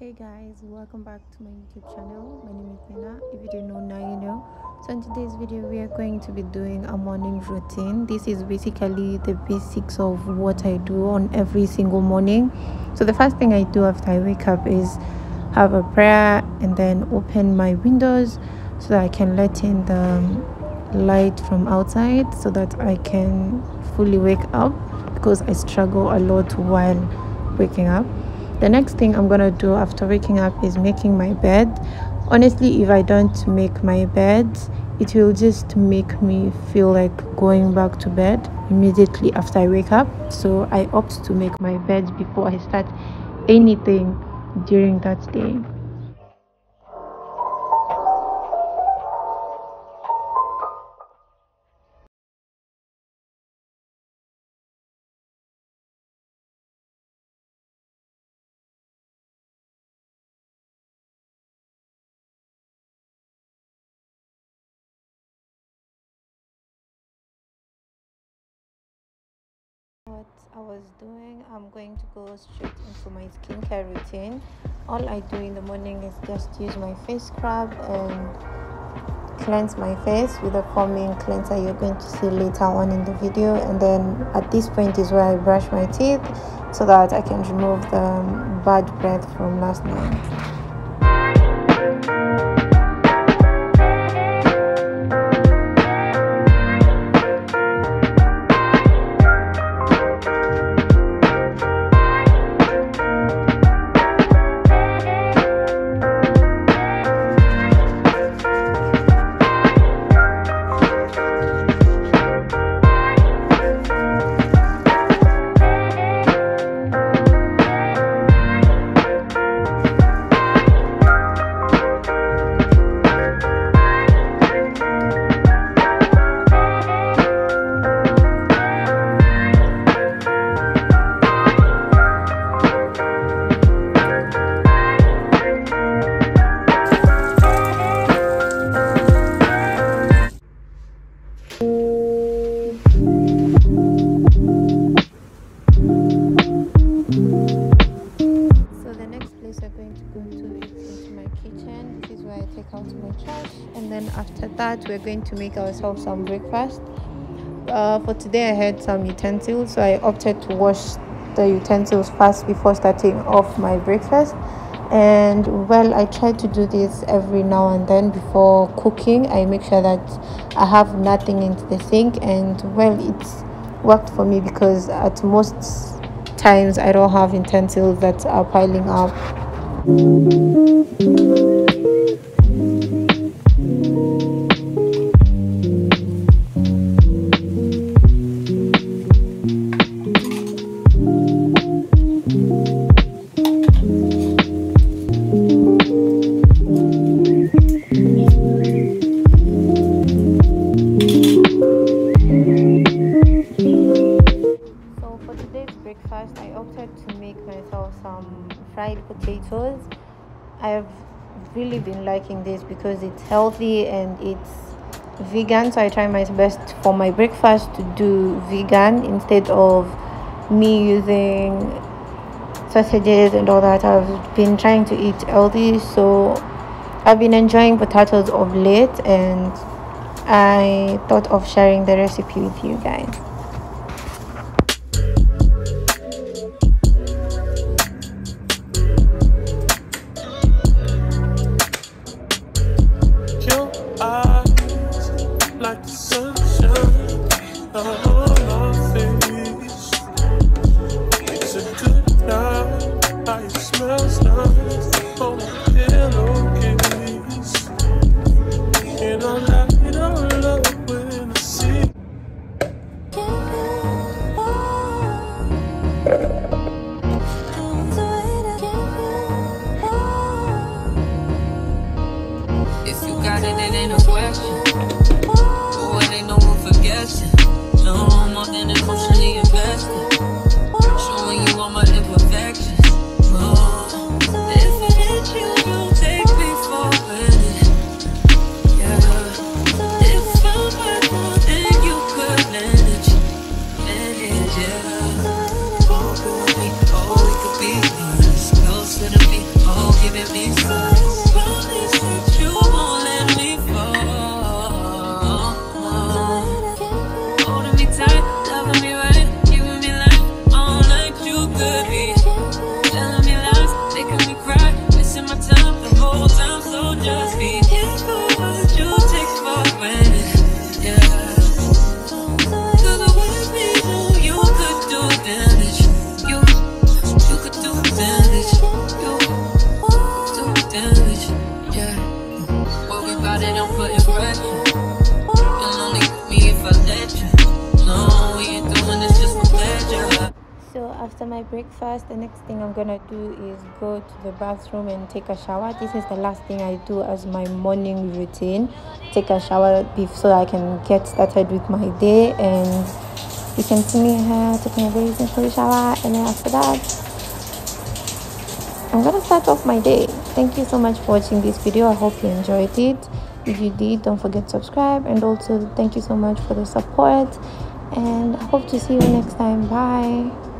hey guys welcome back to my youtube channel. My name is nina. If you didn't know now you know. So in today's video we are going to be doing a morning routine. This is basically the basics of what i do on every single morning. So the first thing i do after i wake up is have a prayer and then open my windows so that i can let in the light from outside so that i can fully wake up because i struggle a lot while waking up the next thing i'm gonna do after waking up is making my bed. Honestly if i don't make my bed it will just make me feel like going back to bed immediately after i wake up. So i opt to make my bed before i start anything during that day what I was doing, I'm going to go straight into my skincare routine. All I do in the morning is just use my face scrub and cleanse my face with a foaming cleanser you're going to see later on in the video and then at this point is where I brush my teeth so that I can remove the bad breath from last night. Then after that we're going to make ourselves some breakfast. Uh, for today i had some utensils so i opted to wash the utensils first before starting off my breakfast. And well i try to do this every now and then before cooking. I make sure that i have nothing into the sink. And well it's worked for me because at most times i don't have utensils that are piling up myself some fried potatoes. I've really been liking this because it's healthy and it's vegan so i try my best for my breakfast to do vegan instead of me using sausages and all that. I've been trying to eat healthy so i've been enjoying potatoes of late and i thought of sharing the recipe with you guys to the beat. After my breakfast, the next thing I'm gonna do is go to the bathroom and take a shower. This is the last thing I do as my morning routine. Take a shower so I can get started with my day and you can see me here taking a very simple shower and then after that I'm gonna start off my day. Thank you so much for watching this video. I hope you enjoyed it. If you did, don't forget to subscribe and also thank you so much for the support and I hope to see you next time. Bye.